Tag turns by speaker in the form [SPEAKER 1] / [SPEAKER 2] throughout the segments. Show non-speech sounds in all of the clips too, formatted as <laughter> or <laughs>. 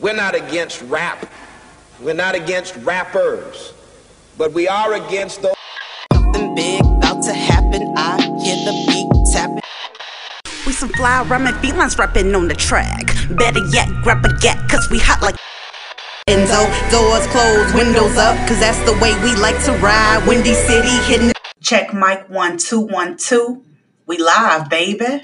[SPEAKER 1] We're not against rap. We're not against rappers. But we are against those.
[SPEAKER 2] Something big about to happen. I hear the beat tapping. We some fly rhyming felines rapping on the track. Better yet, grab a gat, cause we hot like. Enzo, doors closed, windows up, cause that's the way we like to ride. Windy City hitting. Check mic one, two, one, two. We live, baby.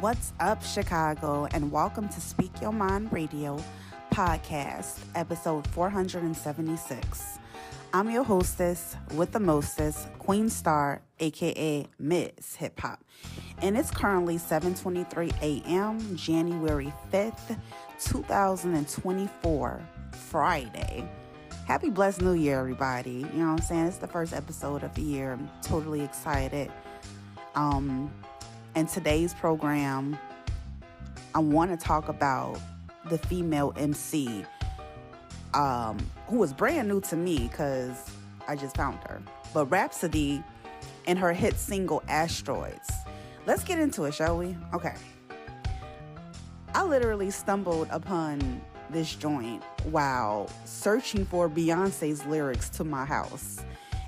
[SPEAKER 2] What's up, Chicago, and welcome to Speak Yo Mind Radio podcast, episode 476. I'm your hostess with the mostest, Queen Star, aka Miss Hip Hop, and it's currently 7:23 a.m., January 5th, 2024, Friday. Happy blessed New Year, everybody! You know what I'm saying? It's the first episode of the year. I'm totally excited. Um, in today's program, I want to talk about the female MC um, who was brand new to me because I just found her. But Rapsody and her hit single Asteroids. Let's get into it, shall we? Okay. I literally stumbled upon this joint while searching for Beyonce's lyrics to my house.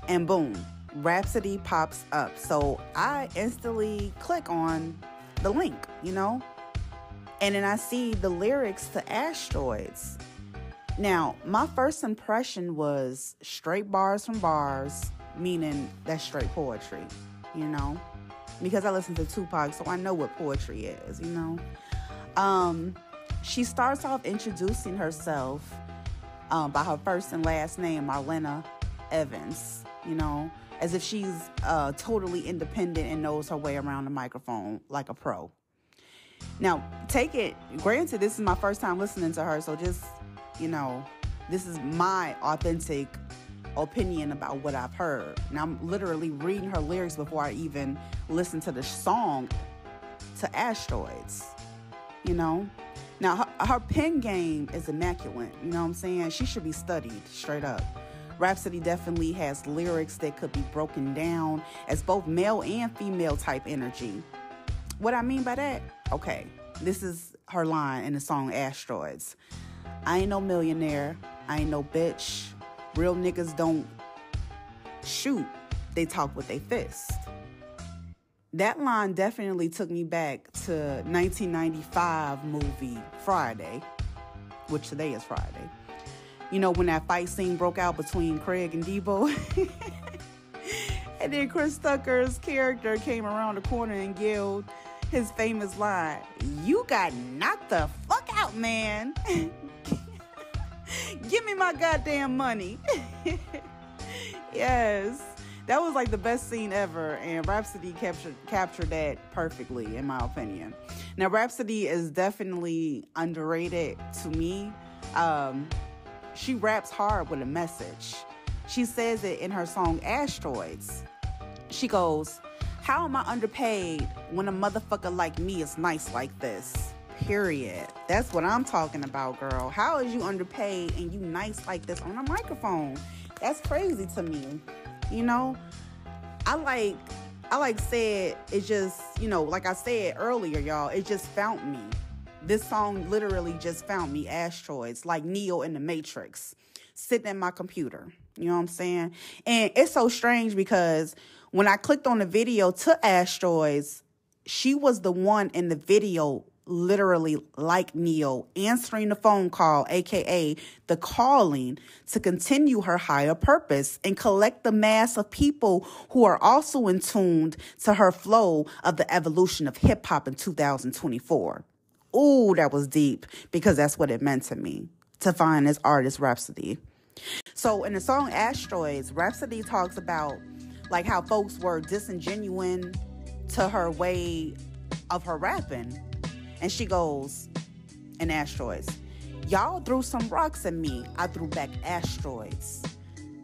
[SPEAKER 2] And boom, Rapsody pops up. So I instantly click on the link, you know? And then I see the lyrics to Asteroids. Now, my first impression was straight bars from bars, meaning that's straight poetry, you know? Because I listen to Tupac, so I know what poetry is, you know? Um, she starts off introducing herself um, by her first and last name, Marlanna Evans, you know? as if she's uh, totally independent and knows her way around the microphone like a pro. Now, take it, granted, this is my first time listening to her, so just, you know, this is my authentic opinion about what I've heard. Now, I'm literally reading her lyrics before I even listen to the song to Asteroids, you know? Now, her, her pen game is immaculate, you know what I'm saying? She should be studied straight up. Rapsody definitely has lyrics that could be broken down as both male and female type energy. What I mean by that? Okay, this is her line in the song Asteroids. I ain't no millionaire. I ain't no bitch. Real niggas don't shoot, they talk with their fist. That line definitely took me back to 1995 movie Friday, which today is Friday you know, when that fight scene broke out between Craig and Debo. <laughs> and then Chris Tucker's character came around the corner and yelled his famous line, You got knocked the fuck out, man. <laughs> Give me my goddamn money. <laughs> yes. That was like the best scene ever, and Rapsody captured captured that perfectly, in my opinion. Now, Rapsody is definitely underrated to me. Um, she raps hard with a message. She says it in her song Asteroids. She goes, How am I underpaid when a motherfucker like me is nice like this? Period. That's what I'm talking about, girl. How is you underpaid and you nice like this on a microphone? That's crazy to me. You know, I like I like said it just, you know, like I said earlier, y'all, it just found me. This song literally just found me asteroids like Neo in the Matrix sitting in my computer. You know what I'm saying? And it's so strange because when I clicked on the video to asteroids, she was the one in the video literally like Neo answering the phone call, aka the calling, to continue her higher purpose and collect the mass of people who are also in tuned to her flow of the evolution of hip hop in 2024 ooh, that was deep because that's what it meant to me to find this artist Rapsody. So in the song Asteroids, Rapsody talks about like how folks were disingenuine to her way of her rapping. And she goes, in Asteroids, y'all threw some rocks at me. I threw back asteroids.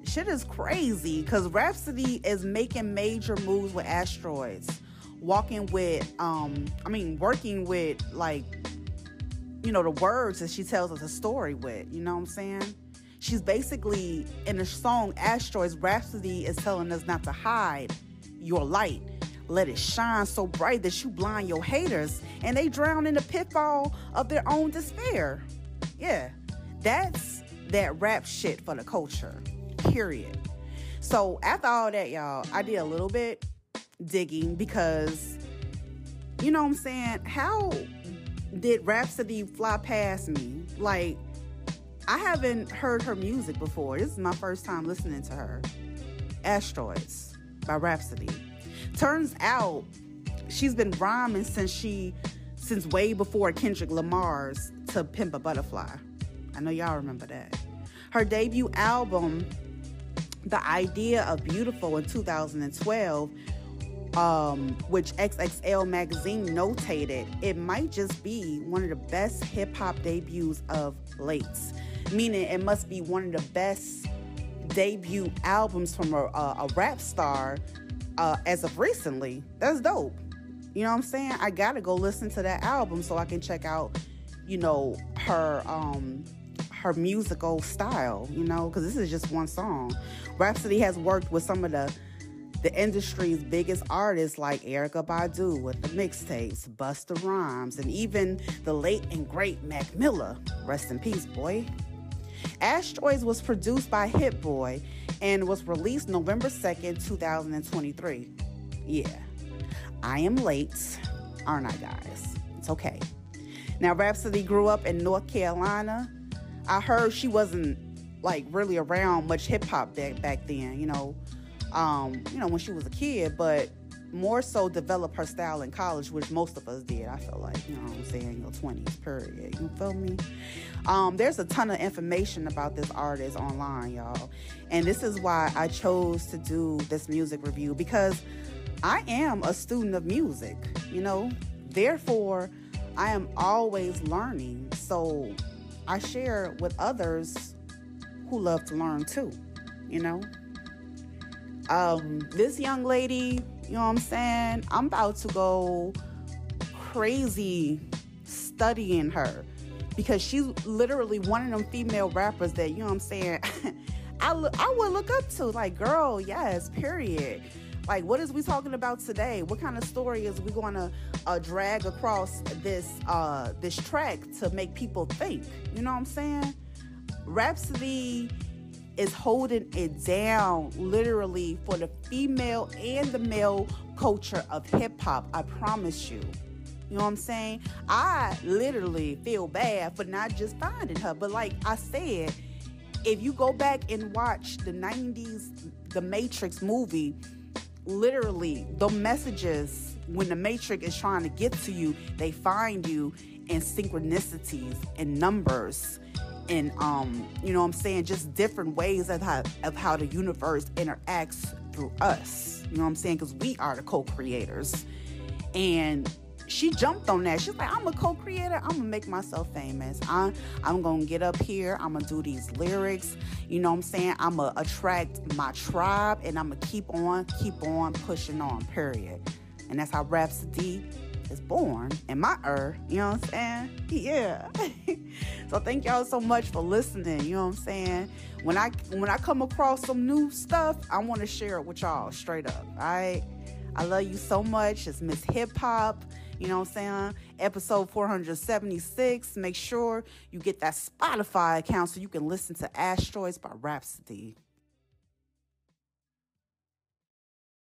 [SPEAKER 2] Shit is crazy because Rapsody is making major moves with asteroids walking with um I mean working with like you know, the words that she tells us a story with. You know what I'm saying? She's basically in the song Asteroids, Rapsody is telling us not to hide your light. Let it shine so bright that you blind your haters and they drown in the pitfall of their own despair. Yeah, that's that rap shit for the culture. Period. So after all that, y'all, I did a little bit digging because you know what I'm saying? How did Rapsody fly past me? Like, I haven't heard her music before. This is my first time listening to her. Asteroids by Rapsody. Turns out she's been rhyming since she since way before Kendrick Lamar's To Pimp a Butterfly. I know y'all remember that. Her debut album, The Idea of Beautiful in 2012, um, which XXL magazine notated, it might just be one of the best hip hop debuts of late. Meaning, it must be one of the best debut albums from a, a, a rap star uh, as of recently. That's dope. You know what I'm saying? I gotta go listen to that album so I can check out, you know, her um her musical style, you know, because this is just one song. Rapsody has worked with some of the the industry's biggest artists like Erykah Badu with the mixtapes, Busta Rhymes, and even the late and great Mac Miller. Rest in peace, boy. Asteroids was produced by Hit Boy and was released November 2nd, 2023. Yeah, I am late, aren't I, guys? It's okay. Now, Rapsody grew up in North Carolina. I heard she wasn't like really around much hip hop back then, you know um, you know, when she was a kid, but more so develop her style in college, which most of us did. I feel like, you know what I'm saying, your 20s, period. You feel me? Um, there's a ton of information about this artist online, y'all. And this is why I chose to do this music review because I am a student of music, you know? Therefore, I am always learning. So I share with others who love to learn too, you know? Um, this young lady, you know what I'm saying? I'm about to go crazy studying her because she's literally one of them female rappers that, you know what I'm saying? <laughs> I, I would look up to. Like, girl, yes, period. Like, what is we talking about today? What kind of story is we going to uh, drag across this uh, this track to make people think? You know what I'm saying? Rapsody is holding it down literally for the female and the male culture of hip hop. I promise you. You know what I'm saying? I literally feel bad for not just finding her, but like I said, if you go back and watch the 90s The Matrix movie, literally the messages when the Matrix is trying to get to you, they find you in synchronicities and numbers and um, you know what I'm saying, just different ways of how of how the universe interacts through us. You know what I'm saying? Because we are the co-creators. And she jumped on that. She's like, I'm a co-creator. I'm gonna make myself famous. I, I'm gonna get up here. I'm gonna do these lyrics. You know what I'm saying? I'm gonna attract my tribe, and I'm gonna keep on, keep on pushing on. Period. And that's how Rapsody is born in my ear. You know what I'm saying? Yeah. <laughs> so thank y'all so much for listening. You know what I'm saying? When I when I come across some new stuff, I want to share it with y'all straight up. All right. I love you so much. It's Miss Hip Hop. You know what I'm saying? Episode 476. Make sure you get that Spotify account so you can listen to Asteroids by Rapsody.